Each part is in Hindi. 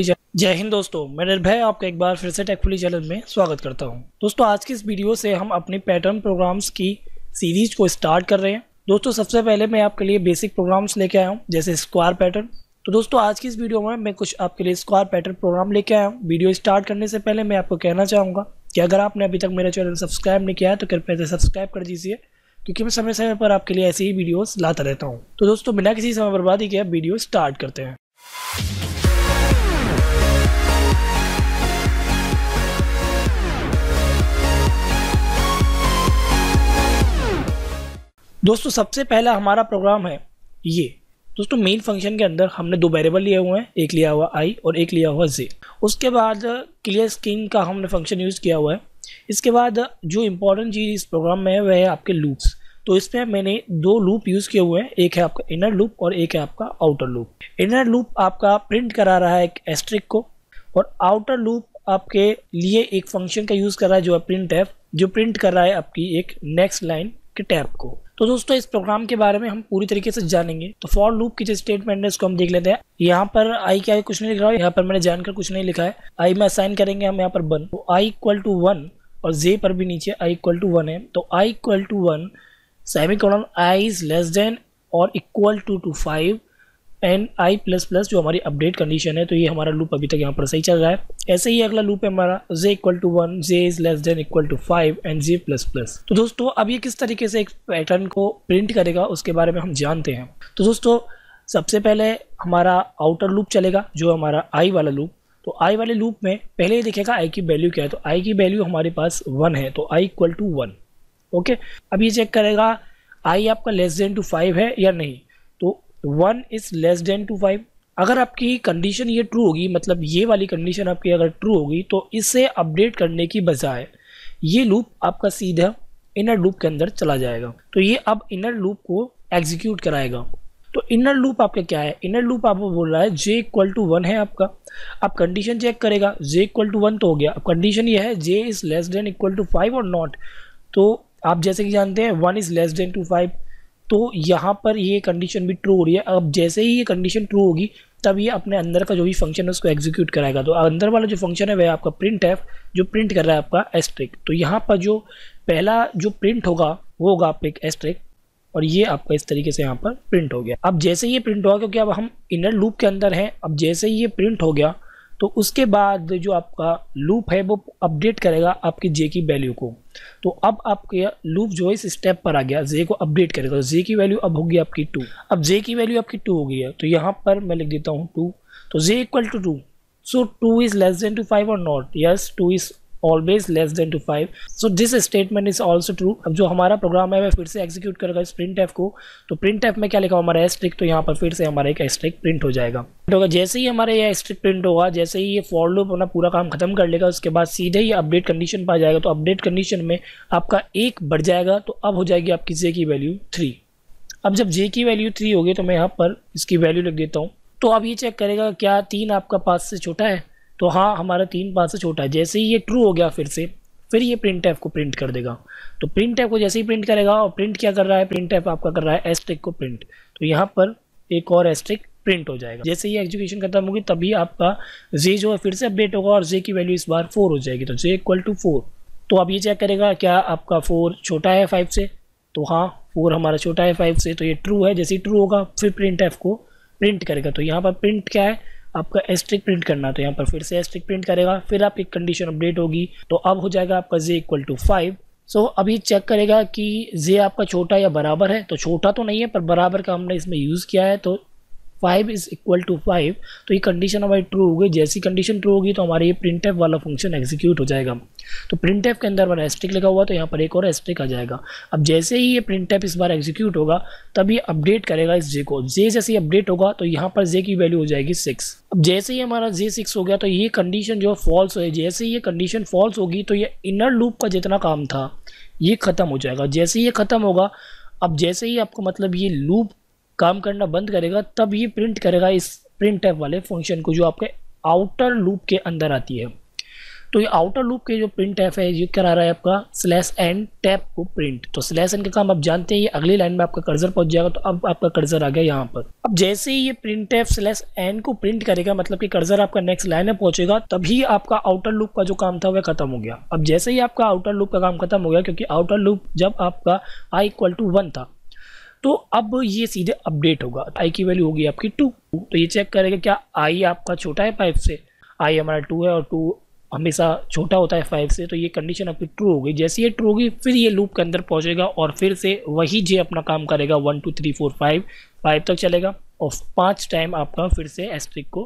जय हिंद दोस्तों, मैं निर्भय आपका एक बार फिर से टेकफुली चैनल में स्वागत करता हूँ। दोस्तों, आज की इस वीडियो से हम अपने पैटर्न प्रोग्राम्स की सीरीज़ को स्टार्ट कर रहे हैं। दोस्तों, सबसे पहले मैं आपके लिए बेसिक प्रोग्राम्स लेके आया हूँ, जैसे स्क्वायर पैटर्न तो दोस्तों, आज की इस वीडियो में मैं कुछ आपके लिए स्क्वायर पैटर्न प्रोग्राम लेके आया हूँ। वीडियो स्टार्ट करने से पहले मैं आपको कहना चाहूँगा कि अगर आपने अभी तक मेरा चैनल सब्सक्राइब नहीं किया है तो कृपया से सब्सक्राइब कर दीजिए, क्योंकि मैं समय समय पर आपके लिए ऐसे ही वीडियोस लाता रहता हूँ। तो दोस्तों, बिना किसी समय बर्बादी के वीडियो स्टार्ट करते हैं। दोस्तों, सबसे पहला हमारा प्रोग्राम है ये। दोस्तों मेन फ़ंक्शन के अंदर हमने दो वेरिएबल लिए हुए हैं, एक लिया हुआ आई और एक लिया हुआ जे उसके बाद क्लियर स्क्रीन का हमने फ़ंक्शन यूज़ किया हुआ है। इसके बाद, जो इम्पोर्टेंट चीज़ इस प्रोग्राम में है, वह है आपके लूप्स तो इसमें मैंने दो लूप यूज़ किए हुए हैं, एक है आपका इनर लूप और एक है आपका आउटर लूप इनर लूप आपका प्रिंट करा रहा है एक एस्ट्रिक को, और आउटर लूप आपके लिए एक फ़ंक्शन का यूज़ कर रहा है जो है प्रिंट एफ़ जो प्रिंट कर रहा है आपकी एक नेक्स्ट लाइन के टैप को। तो दोस्तों, इस प्रोग्राम के बारे में हम पूरी तरीके से जानेंगे। तो फॉर लूप की जो स्टेटमेंट है उसको हम देख लेते हैं। यहाँ पर आई क्या है, कुछ नहीं लिख रहा है। यहाँ पर मैंने जानकर कुछ नहीं लिखा है। आई में असाइन करेंगे हम यहाँ पर वन तो आई इक्वल टू वन और जे पर भी नीचे आई इक्वल टू वन है। तो i equal to one semicolon i is less than और equal to to five and i plus plus जो हमारी अपडेट कंडीशन है तो ये हमारा लूप अभी तक यहाँ पर सही चल रहा है। ऐसे ही अगला लूप है हमारा j equal to one j is less than equal to five and j plus plus तो दोस्तों, अब ये किस तरीके से एक पैटर्न को प्रिंट करेगा, उसके बारे में हम जानते हैं। तो दोस्तों, सबसे पहले हमारा आउटर लूप चलेगा, जो हमारा आई वाला लूप तो आई वाले लूप में पहले ही दिखेगा आई की वैल्यू क्या है। तो आई की वैल्यू हमारे पास वन है तो i equal to one okay अब ये चेक करेगा आई आपका लेस देन टू फाइव है या नहीं? One is less than to five अगर आपकी कंडीशन ये ट्रू होगी मतलब ये वाली कंडीशन आपकी अगर ट्रू होगी तो इसे अपडेट करने की बजाय ये लूप आपका सीधा इनर लूप के अंदर चला जाएगा। तो ये अब इनर लूप को एग्जीक्यूट कराएगा। तो इनर लूप आपका क्या है? इनर लूप आपको बोल रहा है जे इक्वल टू वन है आपका। आप कंडीशन चेक करेगा जे इक्वल टू वन तो हो गया। अब कंडीशन ये है j is less than equal to five और नॉट तो आप जैसे कि जानते हैं one is less than to five तो यहाँ पर ये कंडीशन भी ट्रू हो रही है। अब जैसे ही ये कंडीशन ट्रू होगी, तब ये अपने अंदर का जो भी फ़ंक्शन है उसको एग्जीक्यूट कराएगा। तो अंदर वाला जो फ़ंक्शन है, वह आपका प्रिंट है जो प्रिंट कर रहा है आपका एस्ट्रिक तो यहाँ पर जो पहला जो प्रिंट होगा, वो होगा आपका एक एस्ट्रिक और ये आपका इस तरीके से यहाँ पर प्रिंट हो गया। अब जैसे ये प्रिंट होगा, क्योंकि अब हम इनर लूप के अंदर हैं, अब जैसे ही ये प्रिंट हो गया तो उसके बाद जो आपका लूप है, वो अपडेट करेगा आपकी जे की वैल्यू को। तो अब आपके लूप जो है, इस स्टेप पर आ गया जे को अपडेट करेगा। तो जे की वैल्यू अब होगी आपकी टू अब जे की वैल्यू आपकी टू हो गई है तो यहाँ पर मैं लिख देता हूँ टू तो j equal to two so two is less than to five और not yes two is always less than to five so this statement is also true अब जो हमारा प्रोग्राम है, वह फिर से एग्जीक्यूट करेगा इस प्रिंट एफ़ को। तो प्रिंट एफ़ में क्या लिखा हमारा एस्ट्रिक तो यहाँ पर फिर से हमारा एक एस्ट्रिक प्रिंट हो जाएगा। होगा। जैसे ही हमारा ये एस्ट्रिक प्रिंट होगा, जैसे ही ये फॉर लूप अपना पूरा काम खत्म कर लेगा, उसके बाद सीधे ही अपडेट कंडीशन पर आ जाएगा। तो अपडेट कंडीशन में आपका एक बढ़ जाएगा तो अब हो जाएगी आपकी जे की वैल्यू थ्री अब जब जे की वैल्यू थ्री होगी तो मैं यहाँ पर इसकी वैल्यू लिख देता हूँ। तो अब ये चेक करेगा, क्या तीन आपका पास से छोटा है? तो हाँ हमारा तीन पास से छोटा है। जैसे ही ये ट्रू हो गया फिर से, फिर ये प्रिंट एफ़ को प्रिंट कर देगा। तो प्रिंट एफ़ को जैसे ही प्रिंट करेगा और प्रिंट क्या कर रहा है? प्रिंट एफ़ आपका कर रहा है एस्ट्रिक को प्रिंट तो यहाँ पर एक और एस्ट्रिक प्रिंट हो जाएगा। जैसे ही एग्जीक्यूशन खत्म होगी, तभी आपका जे जो है फिर से अपडेट होगा और जे की वैल्यू इस बार फोर हो जाएगी। तो जे इक्वल टू फोर तो अब ये चेक करेगा, क्या आपका फोर छोटा है फाइव से? तो हाँ फोर हमारा छोटा है फाइव से। तो ये ट्रू है, जैसे ही ट्रू होगा, फिर प्रिंट एफ़ को प्रिंट करेगा। तो यहाँ पर प्रिंट क्या है? आपका एस्ट्रिक प्रिंट करना तो यहाँ पर फिर से एस्ट्रिक प्रिंट करेगा, फिर आपकी कंडीशन अपडेट होगी तो अब हो जाएगा आपका j equal to five so अभी चेक करेगा कि जे आपका छोटा या बराबर है तो छोटा तो नहीं है, पर बराबर का हमने इसमें यूज़ किया है तो five is equal to five तो ये कंडीशन हमारी ट्रू हो गई। जैसी कंडीशन ट्रू होगी तो हमारे ये प्रिंट वाला फ़ंक्शन एग्जीक्यूट हो जाएगा। तो प्रिंट के अंदर हमारा एस्ट्रिक लगा हुआ तो यहाँ पर एक और एस्ट्रिक आ जाएगा। अब जैसे ही ये प्रिंट इस बार एग्जीक्यूट होगा, तब ये अपडेट करेगा इस जे को। जे जैसे ही अपडेट होगा तो यहाँ पर जे की वैल्यू हो जाएगी सिक्स अब जैसे ही हमारा जे सिक्स हो गया तो ये कंडीशन जो फॉल्स हो। जैसे ही ये कंडीशन फॉल्स होगी तो ये इनर लूप का जितना काम था, ये ख़त्म हो जाएगा। जैसे ही ये ख़त्म होगा, अब जैसे ही आपको मतलब ये लूप काम करना बंद करेगा, तब ये प्रिंट करेगा इस प्रिंट एफ़ वाले फ़ंक्शन को जो आपके आउटर लूप के अंदर आती है। तो ये आउटर लूप के जो प्रिंट एफ़ है, ये करा रहा है आपका? स्लैश एन टैप को प्रिंट तो स्लैश एन का काम आप जानते हैं, ये अगली लाइन में आपका कर्जर पहुँच जाएगा तो अब आपका कर्जर आ गया यहाँ पर। अब जैसे ही ये प्रिंट एफ़ स्लैश एन को प्रिंट करेगा मतलब कि कर्जर आपका नेक्स्ट लाइन में पहुंचेगा, तभी आपका आउटर लूप का जो काम था, वह खत्म हो गया। अब जैसे ही आपका आउटर लूप का काम खत्म हो गया, क्योंकि आउटर लूप जब आपका आई इक्वल टू वन था तो अब ये सीधे अपडेट होगा। आई की वैल्यू होगी आपकी टू तो ये चेक करेगा क्या आई आपका छोटा है फाइव से? आई हमारा टू है और टू हमेशा छोटा होता है फाइव से। तो ये कंडीशन आपकी ट्रू होगी। जैसे ये ट्रू होगी, फिर ये लूप के अंदर पहुंचेगा और फिर से वही जे अपना काम करेगा। One two three four five five तक चलेगा और पाँच टाइम आपका फिर से एस्ट्रिक को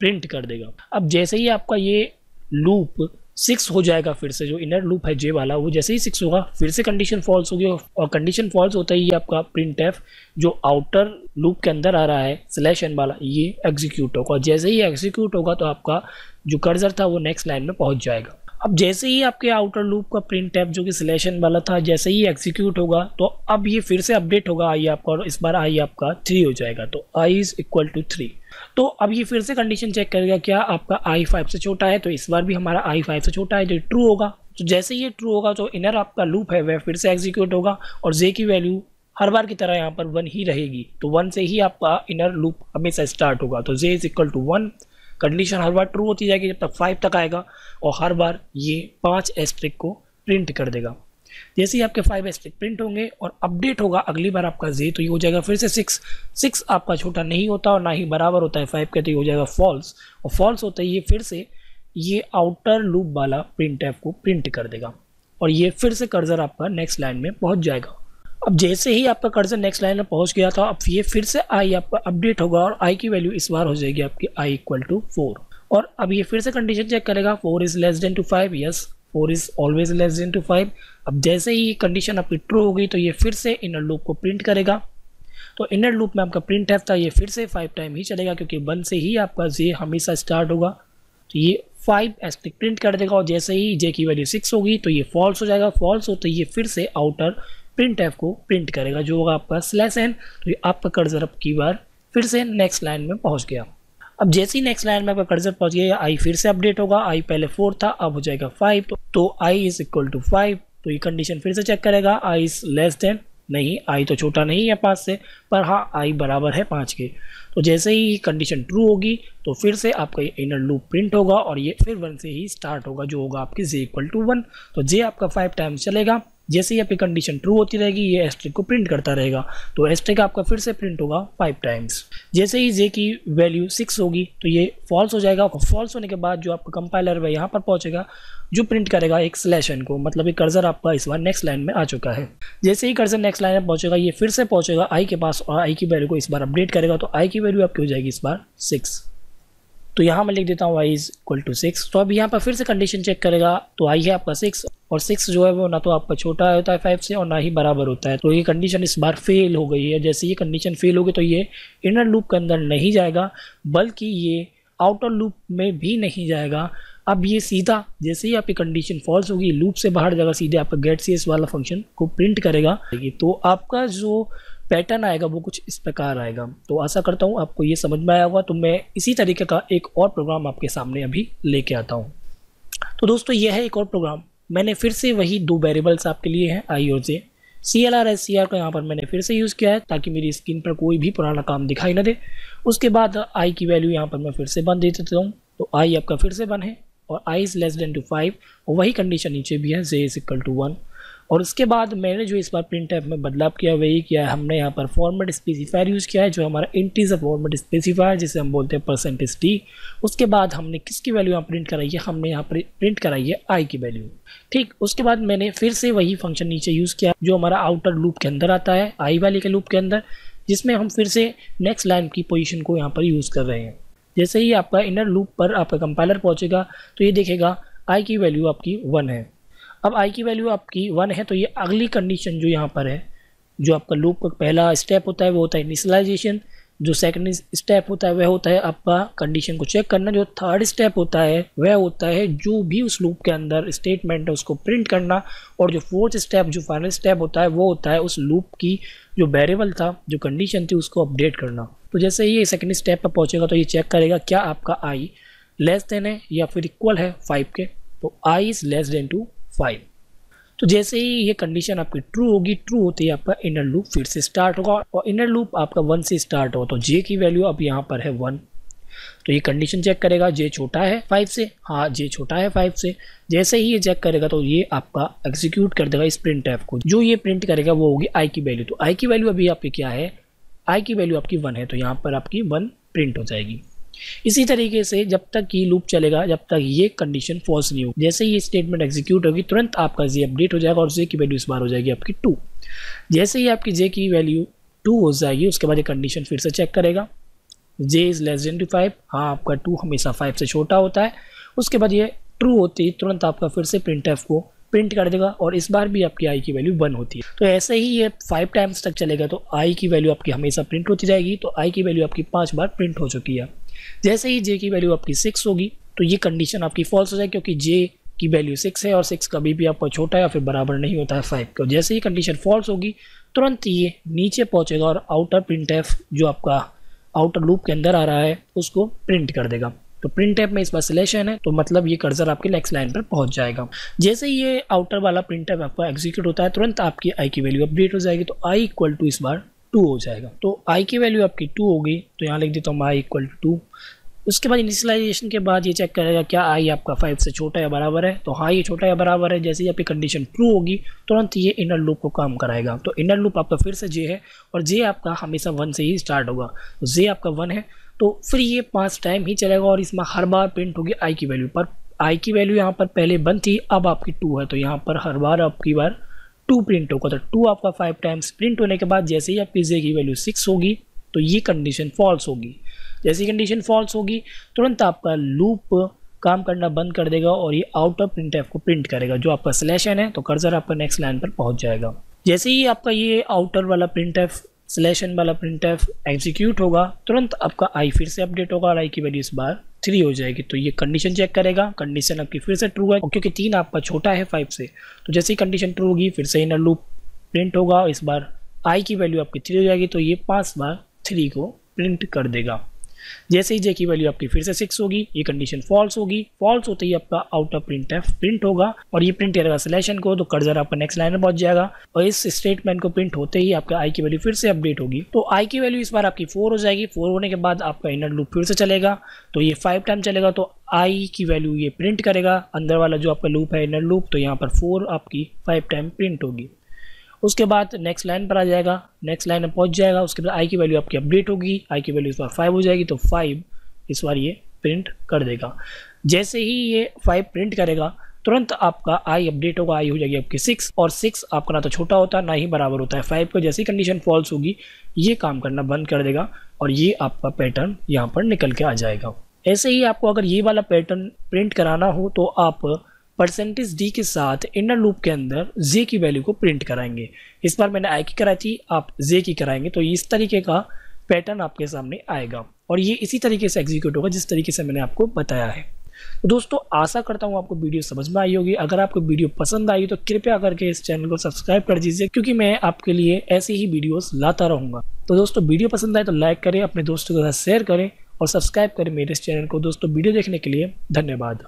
प्रिंट कर देगा। अब जैसे ही आपका ये लूप सिक्स हो जाएगा फिर से, जो इनर लूप है जे वाला, वो जैसे ही सिक्स होगा, फिर से कंडीशन फॉल्स होगी और कंडीशन फॉल्स होता ही आपका प्रिंट एफ़ जो आउटर लूप के अंदर आ रहा है स्लैश एन वाला, ये एग्जीक्यूट होगा। जैसे ही एग्जीक्यूट होगा तो आपका जो कर्जर था वो नेक्स्ट लाइन में पहुँच जाएगा। अब जैसे ही आपके आउटर लूप का प्रिंट टैप जो कि सिलेक्शन वाला था, जैसे ही एग्जीक्यूट होगा तो अब ये फिर से अपडेट होगा आई आपका और इस बार आई आपका थ्री हो जाएगा। तो i is equal to three तो अब ये फिर से कंडीशन चेक करेगा, क्या आपका आई फाइव से छोटा है? तो इस बार भी हमारा आई फाइव से छोटा है तो ट्रू होगा। तो जैसे ये ट्रू होगा तो इनर आपका लूप है, वह फिर से एग्जीक्यूट होगा और जे की वैल्यू हर बार की तरह यहाँ पर वन ही रहेगी। तो वन से ही आपका इनर लूप हमेशा स्टार्ट होगा। तो j is equal to one condition हर बार ट्रू होती जाएगी जब तक फाइव तक आएगा और हर बार ये पाँच एस्ट्रिक को प्रिंट कर देगा। जैसे ही आपके फाइव एस्ट्रिक प्रिंट होंगे और अपडेट होगा, अगली बार आपका जे तो ये हो जाएगा फिर से सिक्स सिक्स आपका छोटा नहीं होता और ना ही बराबर होता है फाइव के तो ये हो जाएगा फॉल्स और फॉल्स होता है ये फिर से ये आउटर लूप वाला प्रिंट एफ़ को प्रिंट कर देगा। और ये फिर से कर्जर आपका नेक्स्ट लाइन में पहुँच जाएगा। अब जैसे ही आपका कर्जर नेक्स्ट लाइन में पहुँच गया था, अब ये फिर से आई आपका अपडेट होगा और आई की वैल्यू इस बार हो जाएगी आपकी आई इक्वल टू फोर और अब ये फिर से कंडीशन चेक करेगा four is less than two five yes four is always less than two five अब जैसे ही कंडीशन आपकी ट्रू होगी तो ये फिर से इनर लूप को प्रिंट करेगा। तो इनर लूप में आपका प्रिंट है था, ये फिर से फाइव टाइम ही चलेगा, क्योंकि वन से ही आपका जे हमेशा स्टार्ट होगा। तो ये फाइव एस्टिक प्रिंट कर देगा और जैसे ही जे की वैल्यू सिक्स होगी तो ये फॉल्स हो जाएगा। फॉल्स हो तो ये फिर से आउटर प्रिंट एफ़ को प्रिंट करेगा जो होगा आपका स्लैश एन तो ये आपका कर्जर अब की बार फिर से नेक्स्ट लाइन में पहुँच गया। अब जैसे ही नेक्स्ट लाइन में आपका कर्जर पहुँच गया आई फिर से अपडेट होगा। आई पहले फोर था अब हो जाएगा फाइव तो, i is equal to five तो ये कंडीशन फिर से चेक करेगा। आई इज़ लेस देन नहीं आई तो छोटा नहीं है पाँच से पर हाँ आई बराबर है पाँच के। तो जैसे ही कंडीशन ट्रू होगी तो फिर से आपका ये इनर लूप प्रिंट होगा और ये फिर वन से ही स्टार्ट होगा जो होगा आपकी जे इक्वल टू वन तो जे आपका फाइव टाइम्स चलेगा। जैसे ही आपकी कंडीशन ट्रू होती रहेगी, ये एस्ट्रिक को प्रिंट करता रहेगा। तो एस्ट्रिक आपका फिर से प्रिंट होगा फाइव टाइम्स जैसे ही जे की वैल्यू सिक्स होगी तो ये फॉल्स हो जाएगा फॉल्स होने के बाद जो आपका कंपाइलर है, यहाँ पर पहुंचेगा, जो प्रिंट करेगा एक स्लेशन को। मतलब ये कर्जर आपका इस बार नेक्स्ट लाइन में आ चुका है। जैसे ही कर्जर नेक्स्ट लाइन में पहुंचेगा, ये फिर से पहुंचेगा आई के पास और आई की वैल्यू को इस बार अपडेट करेगा तो आई की वैल्यू आपकी हो जाएगी इस बार सिक्स तो यहाँ मैं लिख देता हूँ i is equal to six तो अब यहाँ पर फिर से कंडीशन चेक करेगा तो आई है आपका सिक्स और सिक्स जो है वो ना तो आपका छोटा होता है फाइव से और ना ही बराबर होता है। तो ये कंडीशन इस बार फेल हो गई है। जैसे ये कंडीशन फेल होगी तो ये इनर लूप के अंदर नहीं जाएगा, बल्कि ये आउटर लूप में भी नहीं जाएगा। अब ये सीधा, जैसे ही आपकी कंडीशन फॉल्स होगी लूप से बाहर जाएगा, सीधे आपका गेट सी वाला फ़ंक्शन को प्रिंट करेगा। तो आपका जो पैटर्न आएगा वो कुछ इस प्रकार आएगा। तो आशा करता हूँ आपको ये समझ में आया होगा। तो मैं इसी तरीके का एक और प्रोग्राम आपके सामने अभी लेके आता हूँ। तो दोस्तों ये है एक और प्रोग्राम मैंने फिर से वही दो वेरिएबल्स आपके लिए हैं आई और j C L R S C R को यहाँ पर मैंने फिर से यूज़ किया है, ताकि मेरी स्क्रीन पर कोई भी पुराना काम दिखाई ना दे। उसके बाद आई की वैल्यू यहाँ पर मैं फिर से बन दे देता हूँ। तो आई आपका फिर से बन है, और i is less than to five और वही कंडीशन नीचे भी है j is equal to one और उसके बाद मैंने जो इस बार प्रिंट ऐप में बदलाव किया, वही किया हमने यहाँ पर फॉर्मेट स्पेसिफायर यूज़ किया है, जो हमारा इंटीजर फॉर्मेट स्पेसिफायर जिसे हम बोलते हैं परसेंटेज टी उसके बाद हमने किसकी वैल्यू यहाँ प्रिंट कराई है? हमने यहाँ पर प्रिंट कराई है आई की वैल्यू ठीक, उसके बाद मैंने फिर से वही फ़ंक्शन नीचे यूज़ किया, जो हमारा आउटर लूप के अंदर आता है आई वाले के लूप के अंदर, जिसमें हम फिर से नेक्स्ट लाइन की पोजिशन को यहाँ पर यूज़ कर रहे हैं। जैसे ही आपका इनर लूप पर आपका कंपाइलर पहुँचेगा तो ये देखेगा आई की वैल्यू आपकी वन है। अब आई की वैल्यू आपकी वन है तो ये अगली कंडीशन जो यहाँ पर है, जो आपका लूप का पहला स्टेप होता है, वो होता है इनिशलाइजेशन जो सेकंड स्टेप होता है, वह होता है आपका कंडीशन को चेक करना. जो थर्ड स्टेप होता है, वह होता है जो भी उस लूप के अंदर स्टेटमेंट है, उसको प्रिंट करना. और जो फोर्थ स्टेप जो फाइनल स्टेप होता है, वो होता है उस लूप की जो वेरिएबल था, जो कंडीशन थी, उसको अपडेट करना. तो जैसे ये सेकंड स्टेप पर पहुँचेगा तो ये चेक करेगा, क्या आपका आई लेस देन है या फिर इक्वल है फाइव के? तो i is less than to five तो जैसे ही ये कंडीशन आपकी ट्रू होगी ट्रू होते ही आपका इनर लूप फिर से स्टार्ट होगा और इनर लूप आपका वन से स्टार्ट होगा। तो जे की वैल्यू अब यहाँ पर है वन तो ये कंडीशन चेक करेगा जे छोटा है फाइव से। हाँ जे छोटा है फाइव से। जैसे ही ये चेक करेगा तो ये आपका एग्जीक्यूट कर देगा इस प्रिंट ऐप को। जो ये प्रिंट करेगा वो होगी आई की वैल्यू तो आई की वैल्यू अभी आपकी क्या है? आई की वैल्यू आपकी वन है। तो यहाँ पर आपकी वन प्रिंट हो जाएगी। इसी तरीके से जब तक ये लूप चलेगा, जब तक ये कंडीशन फॉल्स नहीं होगी। जैसे ये स्टेटमेंट एग्जीक्यूट होगी, तुरंत आपका जे अपडेट हो जाएगा और जे की वैल्यू इस बार हो जाएगी आपकी टू जैसे ही आपकी जे की वैल्यू टू हो जाएगी, उसके बाद ये कंडीशन फिर से चेक करेगा। J is less than to five हाँ आपका टू हमेशा फाइव से छोटा होता है। उसके बाद ये ट्रू होती है तुरंत आपका फिर से प्रिंट को प्रिंट कर देगा और इस बार भी आपकी आई की वैल्यू वन होती है। तो ऐसे ही ये फाइव टाइम्स तक चलेगा तो आई की वैल्यू आपकी हमेशा प्रिंट होती जाएगी तो आई की वैल्यू आपकी पाँच बार प्रिंट हो चुकी है। जैसे ही जे की वैल्यू आपकी सिक्स होगी तो ये कंडीशन आपकी फॉल्स हो जाएगी, क्योंकि जे की वैल्यू सिक्स है और सिक्स कभी भी आपका छोटा या फिर बराबर नहीं होता है फाइव का। जैसे ही कंडीशन फॉल्स होगी, तुरंत ये नीचे पहुंचेगा और आउटर प्रिंट जो आपका आउटर लूप के अंदर आ रहा है, उसको प्रिंट कर देगा। तो प्रिंट एप में इस बार सिलेक्शन है तो मतलब ये कर्जर आपके नेक्स्ट लाइन पर पहुँच जाएगा। जैसे ही ये आउटर वाला प्रिंट एप आपका एग्जीक्यूट होता है, तुरंत आपकी आई की वैल्यू अपडेट हो जाएगी तो आई इक्वल टू इस बार टू हो जाएगा। तो आई की वैल्यू आपकी टू होगी तो यहाँ लिख देता हूँ आई इक्वल टू टू उसके बाद इनिशियलाइजेशन के बाद ये चेक करेगा, क्या आई आपका फाइव से छोटा या बराबर है? तो हाँ ये छोटा या बराबर है, जैसे ही आपकी कंडीशन ट्रू होगी, तुरंत ये इनर लूप को काम कराएगा। तो इनर लूप आपका फिर से जे है, और जे आपका हमेशा वन से ही स्टार्ट होगा। तो जे आपका वन है तो फिर ये पाँच टाइम ही चलेगा, और इसमें हर बार प्रिंट होगी आई की वैल्यू पर। आई की वैल्यू यहाँ पर पहले वन थी, अब आपकी टू है तो यहाँ पर हर बार आपकी बार टू प्रिंट होगा तो टू आपका फाइव टाइम्स प्रिंट होने के बाद जैसे ही आपकी जे की वैल्यू सिक्स होगी तो ये कंडीशन फॉल्स होगी। जैसी कंडीशन फॉल्स होगी, तुरंत आपका लूप काम करना बंद कर देगा और ये आउटर प्रिंट को प्रिंट करेगा, जो आपका सिलेक्शन है तो कर्जर आपका नेक्स्ट लाइन पर पहुँच जाएगा। जैसे ही आपका ये आउटर वाला प्रिंट एफ़ सिलेक्शन वाला प्रिंट एफ़ एग्जीक्यूट होगा, तुरंत आपका आई फिर से अपडेट होगा, और आई की वैल्यू इस बार थ्री हो जाएगी। तो ये कंडीशन चेक करेगा। कंडीशन आपकी फिर से ट्रू है। क्योंकि तीन आपका छोटा है फाइव से तो जैसे ही कंडीशन ट्रू होगी, फिर से इनर लूप प्रिंट होगा। इस बार आई की वैल्यू आपकी थ्री हो जाएगी तो ये पाँच बार थ्री को प्रिंट कर देगा। जैसे ही जे की वैल्यू आपकी फिर से सिक्स होगी, ये कंडीशन फॉल्स होगी। फॉल्स होते ही आपका out of printf print होगा और ये प्रिंट करेगा सिलेक्शन को तो कर्जर आपका नेक्स्ट लाइन में पहुँच जाएगा और इस स्टेटमेंट को प्रिंट होते ही आपका आई की वैल्यू फिर से अपडेट होगी। तो आई की वैल्यू इस बार आपकी फोर हो जाएगी। फोर होने के बाद आपका इनर लूप फिर से चलेगा। तो ये फाइव टाइम चलेगा। तो आई की वैल्यू ये प्रिंट करेगा। अंदर वाला जो आपका लूप है इनर लूप तो यहाँ पर फोर आपकी फाइव टाइम प्रिंट होगी। उसके बाद नेक्स्ट लाइन पर आ जाएगा नेक्स्ट लाइन में पहुँच जाएगा, उसके बाद आई की वैल्यू आपकी अपडेट होगी आई की वैल्यू इस बार फाइव हो जाएगी तो फाइव इस बार ये प्रिंट कर देगा। जैसे ही ये फाइव प्रिंट करेगा, तुरंत आपका आई अपडेट होगा आई हो जाएगी आपकी सिक्स और सिक्स आपका ना तो छोटा होता है ना ही बराबर होता है। फाइव को जैसी कंडीशन फॉल्स होगी, ये काम करना बंद कर देगा, और ये आपका पैटर्न यहाँ पर निकल के आ जाएगा। ऐसे ही आपको अगर ये वाला पैटर्न प्रिंट कराना हो तो आप परसेंटेज डी के साथ इनर लूप के अंदर जे की वैल्यू को प्रिंट कराएँगे। इस बार मैंने आई की कराई थी, आप जे की कराएँगे तो इस तरीके का पैटर्न आपके सामने आएगा। और ये इसी तरीके से एग्जीक्यूट होगा, जिस तरीके से मैंने आपको बताया है। तो दोस्तों, आशा करता हूँ आपको वीडियो समझ में आई होगी। अगर आपको वीडियो पसंद आई तो कृपया करके इस चैनल को सब्सक्राइब कर दीजिए, क्योंकि मैं आपके लिए ऐसी ही वीडियोस लाता रहूँगा। तो दोस्तों, वीडियो पसंद आए तो लाइक करें, अपने दोस्तों के साथ शेयर करें और सब्सक्राइब करें मेरे इस चैनल को। दोस्तों, वीडियो देखने के लिए धन्यवाद।